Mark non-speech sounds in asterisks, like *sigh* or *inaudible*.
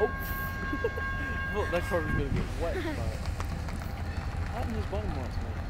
Oh! *laughs* I thought that car was gonna get wet, but How did this bottom last night.